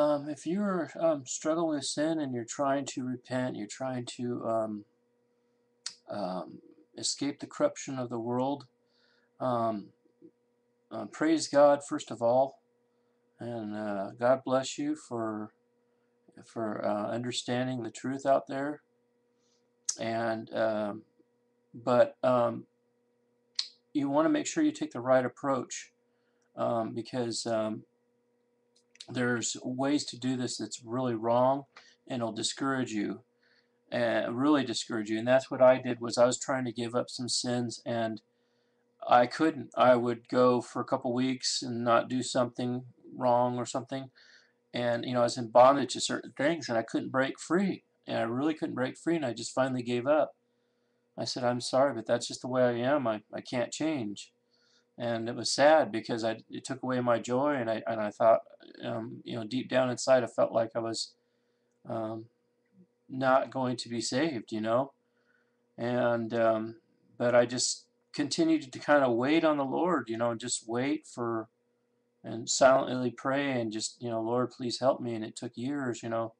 Um, if you're um, struggling with sin and you're trying to repent, you're trying to um, um escape the corruption of the world, um, uh, praise God first of all, and uh, God bless you for for uh, understanding the truth out there. And um, but you want to make sure you take the right approach because there's ways to do this that's really wrong and it'll discourage you and really discourage you and that's what I did was I was trying to give up some sins and I couldn't. I would go for a couple weeks and not do something wrong or something and you know I was in bondage to certain things and I couldn't break free and I really couldn't break free and I just finally gave up. I said I'm sorry but that's just the way I am. I, I can't change and it was sad because I it took away my joy and I and I thought um, you know deep down inside I felt like I was um, not going to be saved you know? And um, but I just continued to kind of wait on the Lord you know and just wait for and silently pray and just you know Lord please help me and it took years you know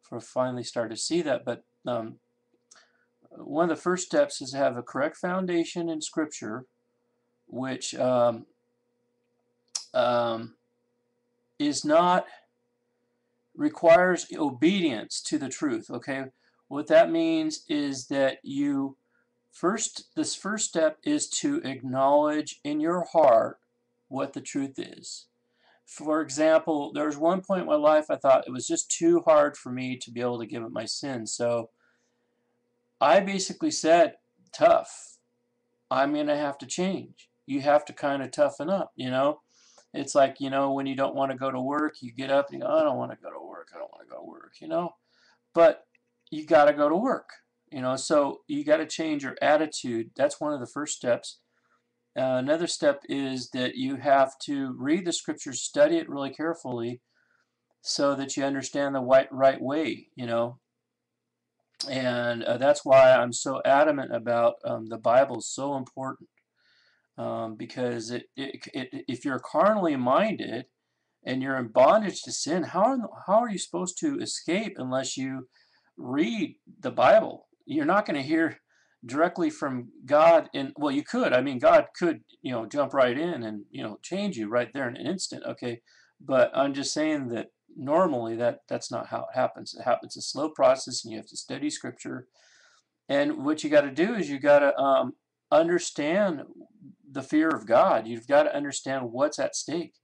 for finally start to see that. But um, one of the first steps is to have a correct foundation in scripture which um, um, is not requires obedience to the truth okay? What that means is that you first this first step is to acknowledge in your heart what the truth is. For example there was one point in my life I thought it was just too hard for me to be able to give up my sins so I basically said tough. I'm gonna have to change you have to kind of toughen up, you know. It's like, you know, when you don't want to go to work, you get up and you go, I don't want to go to work, I don't want to go to work, you know. But you got to go to work, you know, so you got to change your attitude. That's one of the first steps. Uh, another step is that you have to read the scriptures, study it really carefully so that you understand the right, right way, you know. And uh, that's why I'm so adamant about um, the Bible is so important um, because it, it, it, if you're carnally minded and you're in bondage to sin, how, how are you supposed to escape unless you read the Bible? You're not going to hear directly from God in well you could I mean God could you know jump right in and you know change you right there in an instant okay? But I'm just saying that normally that that's not how it happens. It happens a slow process and you have to study scripture. And what you got to do is you got to um, understand the fear of God. You've got to understand what's at stake.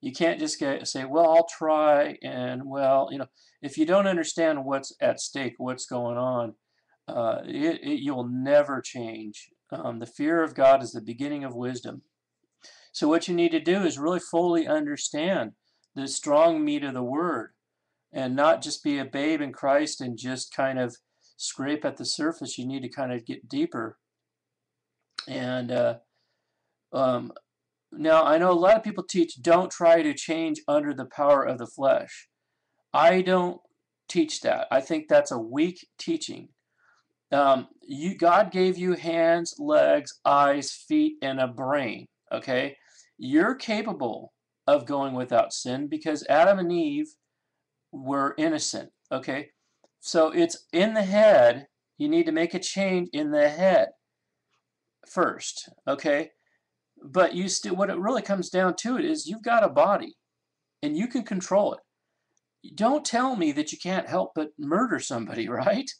You can't just get, say, well, I'll try, and well, you know, if you don't understand what's at stake, what's going on, uh, it, it, you'll never change. Um, the fear of God is the beginning of wisdom. So what you need to do is really fully understand the strong meat of the Word and not just be a babe in Christ and just kind of scrape at the surface. You need to kind of get deeper. And uh, um, now, I know a lot of people teach don't try to change under the power of the flesh. I don't teach that. I think that's a weak teaching. Um, you, God gave you hands, legs, eyes, feet, and a brain. Okay? You're capable of going without sin because Adam and Eve were innocent. Okay? So it's in the head. You need to make a change in the head first. Okay? But you still, what it really comes down to it is you've got a body and you can control it. Don't tell me that you can't help but murder somebody, right?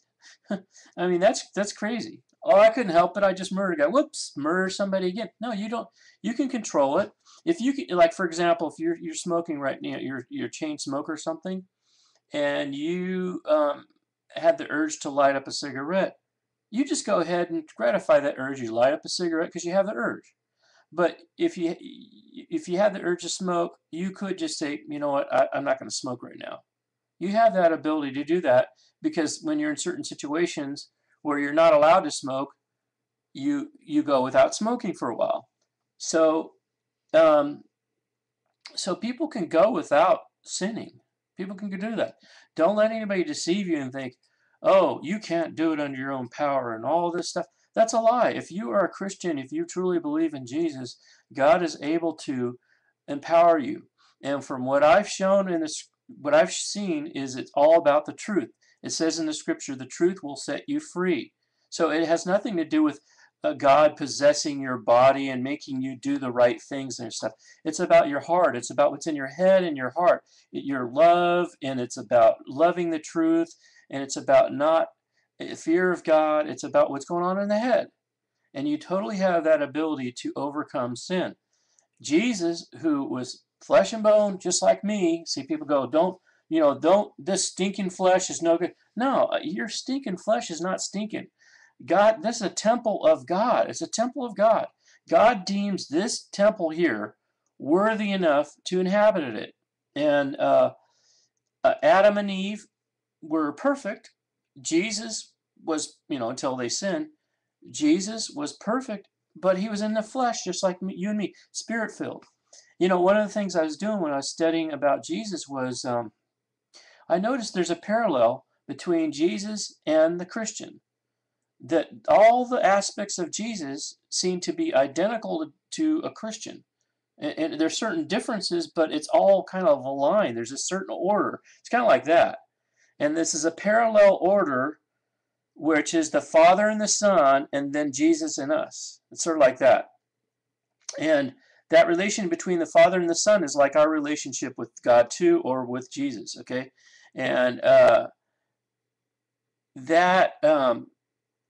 I mean, that's that's crazy. Oh, I couldn't help it. I just murdered a guy. Whoops, murder somebody again. No, you don't. You can control it. If you can, like for example, if you're you're smoking right now, you're you're chain smoker or something, and you um, had the urge to light up a cigarette, you just go ahead and gratify that urge. You light up a cigarette because you have the urge. But if you if you have the urge to smoke, you could just say, you know what, I, I'm not going to smoke right now. You have that ability to do that because when you're in certain situations where you're not allowed to smoke, you you go without smoking for a while. So um, so people can go without sinning. People can do that. Don't let anybody deceive you and think, oh, you can't do it under your own power and all this stuff. That's a lie. If you are a Christian, if you truly believe in Jesus, God is able to empower you. And from what I've shown in this what I've seen is it's all about the truth. It says in the scripture, the truth will set you free. So it has nothing to do with uh, God possessing your body and making you do the right things and stuff. It's about your heart. It's about what's in your head and your heart. Your love, and it's about loving the truth, and it's about not fear of God. It's about what's going on in the head. And you totally have that ability to overcome sin. Jesus, who was flesh and bone, just like me, see people go, don't, you know, don't, this stinking flesh is no good. No, your stinking flesh is not stinking. God, this is a temple of God. It's a temple of God. God deems this temple here worthy enough to inhabit it. And uh, uh, Adam and Eve were perfect. Jesus was, you know, until they sinned, Jesus was perfect, but he was in the flesh just like you and me, spirit filled. You know, one of the things I was doing when I was studying about Jesus was um, I noticed there's a parallel between Jesus and the Christian that all the aspects of Jesus seem to be identical to a Christian. And, and there's certain differences, but it's all kind of aligned. There's a certain order. It's kind of like that. And this is a parallel order, which is the Father and the Son, and then Jesus and us. It's sort of like that. And that relation between the Father and the Son is like our relationship with God too, or with Jesus. Okay, and uh, that um,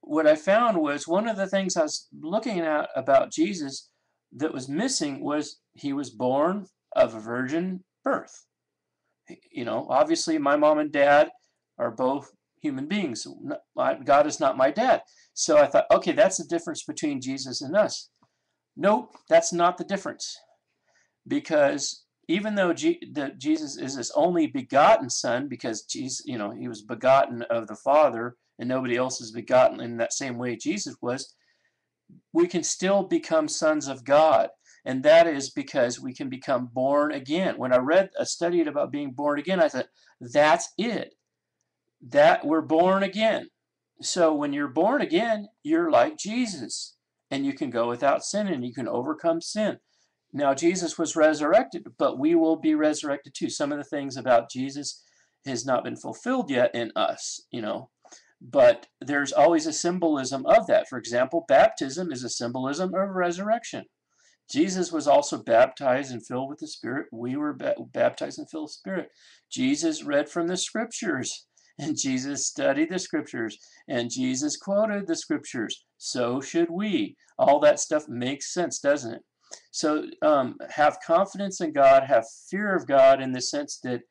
what I found was one of the things I was looking at about Jesus that was missing was he was born of a virgin birth. You know, obviously my mom and dad are both human beings. God is not my dad. So I thought, okay, that's the difference between Jesus and us. Nope, that's not the difference. Because even though G Jesus is his only begotten son, because Jesus, you know, he was begotten of the Father, and nobody else is begotten in that same way Jesus was, we can still become sons of God. And that is because we can become born again. When I read, I studied about being born again, I thought, that's it. That we're born again. So when you're born again, you're like Jesus. And you can go without sin and you can overcome sin. Now, Jesus was resurrected, but we will be resurrected too. Some of the things about Jesus has not been fulfilled yet in us, you know but there's always a symbolism of that. For example, baptism is a symbolism of resurrection. Jesus was also baptized and filled with the Spirit. We were baptized and filled with the Spirit. Jesus read from the Scriptures, and Jesus studied the Scriptures, and Jesus quoted the Scriptures. So should we. All that stuff makes sense, doesn't it? So um, have confidence in God, have fear of God in the sense that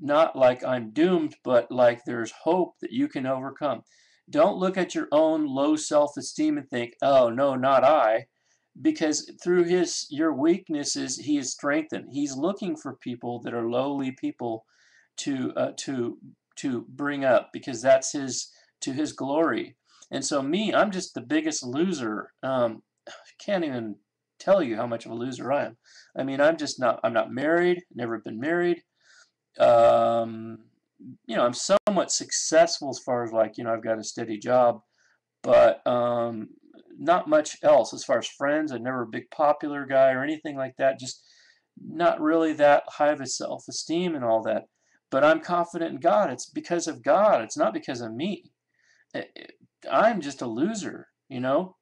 not like I'm doomed, but like there's hope that you can overcome. Don't look at your own low self-esteem and think, oh, no, not I. Because through his your weaknesses, he is strengthened. He's looking for people that are lowly people to uh, to to bring up because that's his to his glory. And so me, I'm just the biggest loser. Um, can't even tell you how much of a loser I am. I mean, I'm just not. I'm not married. Never been married um, you know, I'm somewhat successful as far as like, you know, I've got a steady job, but um, not much else as far as friends. I've never a big popular guy or anything like that. Just not really that high of a self-esteem and all that. But I'm confident in God. It's because of God. It's not because of me. I'm just a loser, you know?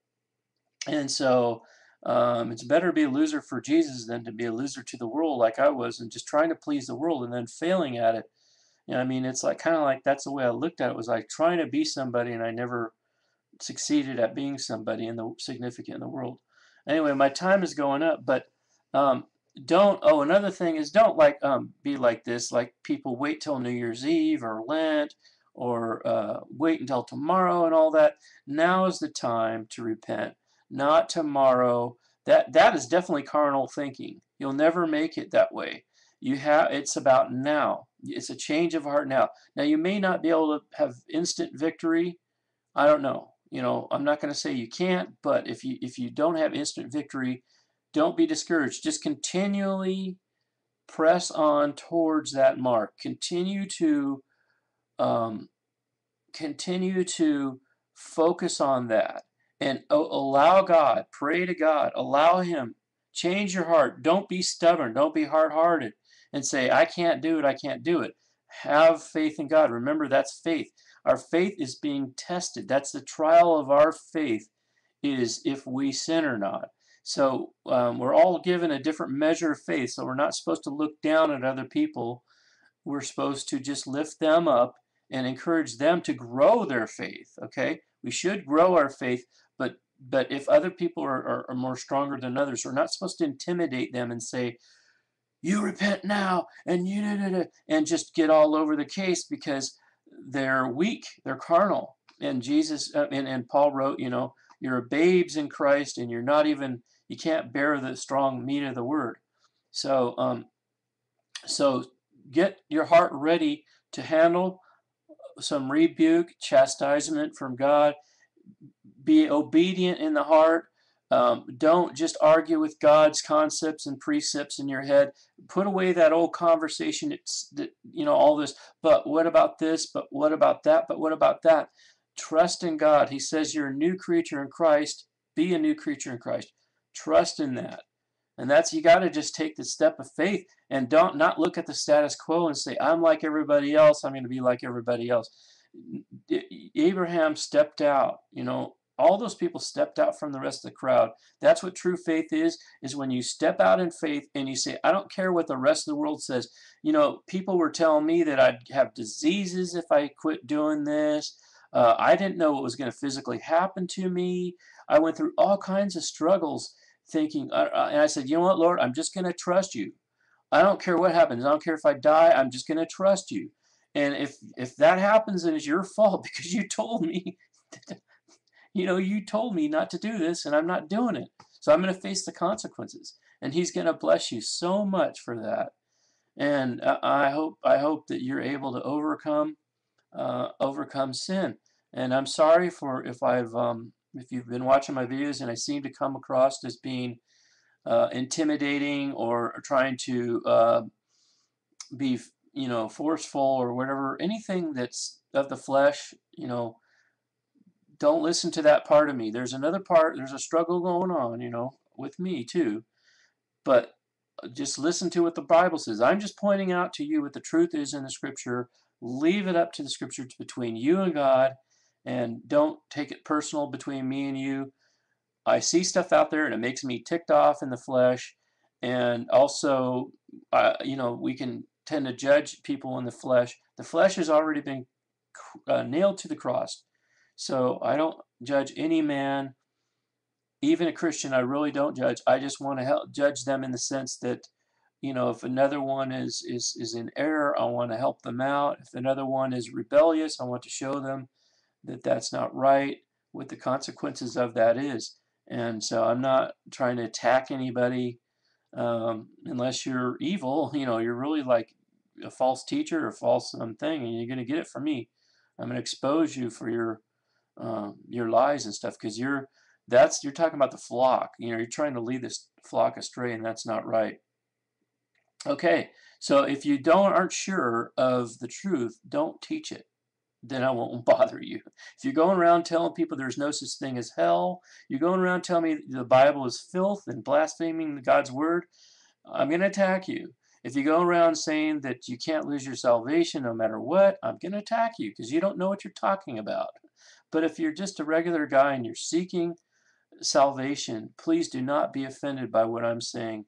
And so um, it's better to be a loser for Jesus than to be a loser to the world like I was and just trying to please the world and then failing at it. You know, I mean, it's like kind of like that's the way I looked at it. Was like trying to be somebody and I never succeeded at being somebody in the significant in the world. Anyway, my time is going up, but um, don't. Oh, another thing is don't like um, be like this. Like people wait till New Year's Eve or Lent or uh, wait until tomorrow and all that. Now is the time to repent not tomorrow. That that is definitely carnal thinking. You'll never make it that way. You have it's about now. It's a change of heart now. Now you may not be able to have instant victory. I don't know. You know, I'm not going to say you can't, but if you if you don't have instant victory, don't be discouraged. Just continually press on towards that mark. Continue to um, continue to focus on that and allow God, pray to God, allow Him, change your heart. Don't be stubborn, don't be hard hearted. and say, I can't do it, I can't do it. Have faith in God. Remember, that's faith. Our faith is being tested. That's the trial of our faith is if we sin or not. So um, we're all given a different measure of faith. So we're not supposed to look down at other people. We're supposed to just lift them up and encourage them to grow their faith. Okay, we should grow our faith, but but if other people are, are, are more stronger than others, we're not supposed to intimidate them and say, "You repent now," and you and just get all over the case because they're weak, they're carnal. And Jesus uh, and, and Paul wrote, you know, you're babes in Christ, and you're not even you can't bear the strong meat of the word. So um, so get your heart ready to handle some rebuke, chastisement from God. Be obedient in the heart. Um, don't just argue with God's concepts and precepts in your head. Put away that old conversation. It's that you know all this. But what about this? But what about that? But what about that? Trust in God. He says you're a new creature in Christ. Be a new creature in Christ. Trust in that. And that's you got to just take the step of faith and don't not look at the status quo and say I'm like everybody else. I'm going to be like everybody else. Abraham stepped out. You know, all those people stepped out from the rest of the crowd. That's what true faith is, is when you step out in faith and you say, I don't care what the rest of the world says. You know, people were telling me that I'd have diseases if I quit doing this. Uh, I didn't know what was going to physically happen to me. I went through all kinds of struggles thinking, uh, uh, and I said, you know what, Lord, I'm just going to trust you. I don't care what happens. I don't care if I die. I'm just going to trust you. And if if that happens, then it's your fault because you told me, you know, you told me not to do this, and I'm not doing it. So I'm going to face the consequences. And He's going to bless you so much for that. And uh, I hope I hope that you're able to overcome uh, overcome sin. And I'm sorry for if I've um, if you've been watching my videos and I seem to come across as being uh, intimidating or trying to uh, be, you know, forceful or whatever, anything that's of the flesh, you know, don't listen to that part of me. There's another part, there's a struggle going on, you know, with me too. But just listen to what the Bible says. I'm just pointing out to you what the truth is in the scripture. Leave it up to the scriptures between you and God and don't take it personal between me and you. I see stuff out there and it makes me ticked off in the flesh. And also, uh, you know, we can tend to judge people in the flesh. The flesh has already been uh, nailed to the cross. So I don't judge any man, even a Christian. I really don't judge. I just want to help judge them in the sense that, you know, if another one is is is in error, I want to help them out. If another one is rebellious, I want to show them that that's not right, what the consequences of that is. And so I'm not trying to attack anybody um, unless you're evil. You know, you're really like a false teacher or false something, and you're going to get it from me. I'm going to expose you for your um, your lies and stuff because you're that's you're talking about the flock. You know, you're trying to lead this flock astray, and that's not right. Okay, so if you don't aren't sure of the truth, don't teach it then I won't bother you. If you're going around telling people there's no such thing as hell, you're going around telling me the Bible is filth and blaspheming God's word, I'm going to attack you. If you go around saying that you can't lose your salvation no matter what, I'm going to attack you because you don't know what you're talking about. But if you're just a regular guy and you're seeking salvation, please do not be offended by what I'm saying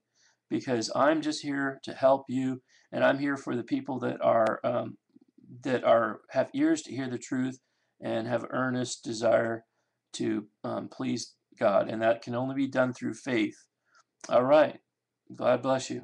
because I'm just here to help you and I'm here for the people that are um, that are have ears to hear the truth and have earnest desire to um, please God, and that can only be done through faith. All right. God bless you.